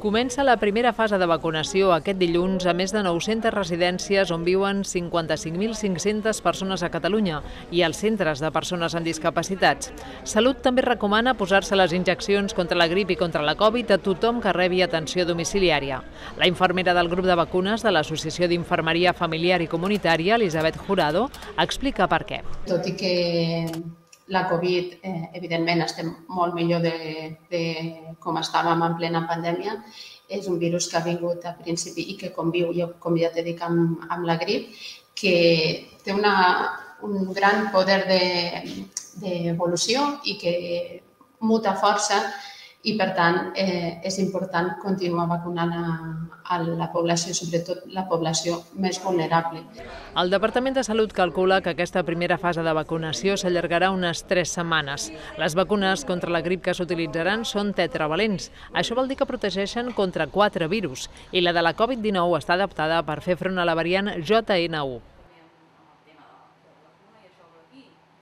Comença la primera fase de vacunació aquest dilluns a més de 900 residències on viuen 55.500 persones a Catalunya i als centres de persones amb discapacitats. Salut també recomana posar-se les injeccions contra la grip i contra la Covid a tothom que rebi atenció domiciliària. La infermera del grup de vacunes de l'Associació d'Infermeria Familiar i Comunitària, Elisabet Jurado, explica per què. Tot i que la Covid, eh, evidentment, estem molt millor de, de com estàvem en plena pandèmia. És un virus que ha vingut a principi i que conviu, jo, com ja t'he dit, amb, amb la grip, que té una, un gran poder d'evolució de, i que muta força i, per tant, eh, és important continuar vacunant a, a la població, sobretot la població més vulnerable. El Departament de Salut calcula que aquesta primera fase de vacunació s'allargarà unes 3 setmanes. Les vacunes contra la grip que s'utilitzaran són tetravalents. Això vol dir que protegeixen contra quatre virus i la de la Covid-19 està adaptada per fer front a la variant JN1.